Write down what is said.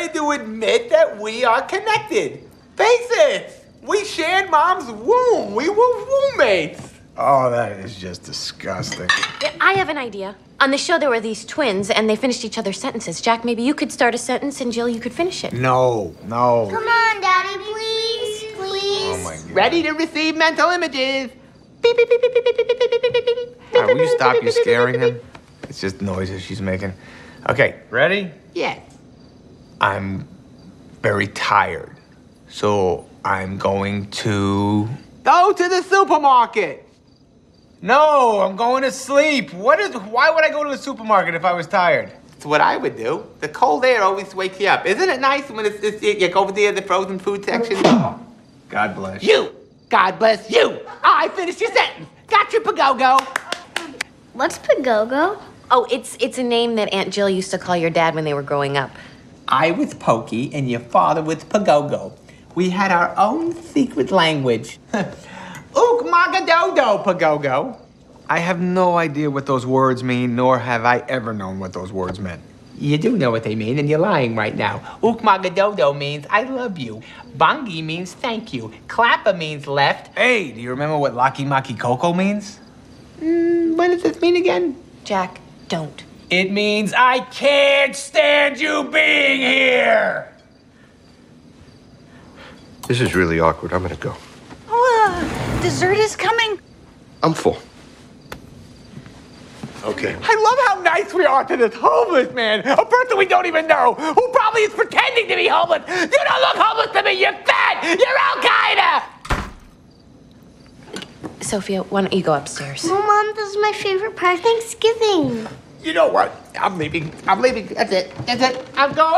afraid to admit that we are connected. Face it, we shared mom's womb. We were roommates. Oh, that is just disgusting. I have an idea. On the show, there were these twins, and they finished each other's sentences. Jack, maybe you could start a sentence, and Jill, you could finish it. No, no. Come on, Daddy, please, please. Oh my god. Ready to receive mental images. Beep, beep, beep, beep, beep, beep, beep, beep, beep, beep, beep, beep. All right, will you stop you scaring him? It's just noises she's making. Okay, ready? Yes. I'm very tired. So I'm going to. Go to the supermarket. No, I'm going to sleep. What is. Why would I go to the supermarket if I was tired? It's what I would do. The cold air always wakes you up. Isn't it nice when it's, it's you go over there the frozen food section? Oh, God bless. You. God bless you. I finished your sentence. Got your pagogo. What's Pagogo? Oh, it's it's a name that Aunt Jill used to call your dad when they were growing up. I was Pokey and your father was Pagogo. We had our own secret language. Ook magadodo, Pagogo. I have no idea what those words mean, nor have I ever known what those words meant. You do know what they mean, and you're lying right now. Ook magadodo means I love you. Bangi means thank you. Clapper means left. Hey, do you remember what Laki Maki Coco means? Mm, what does this mean again? Jack, don't. It means I can't stand you being here. This is really awkward. I'm gonna go. Oh, uh, dessert is coming. I'm full. Okay. I love how nice we are to this homeless man, a person we don't even know, who probably is pretending to be homeless. You don't look homeless to me. You're fat. You're Al Qaeda. Sophia, why don't you go upstairs? Oh, Mom, this is my favorite part of Thanksgiving. You know what? I'm leaving. I'm leaving. That's it. That's it. I'm going.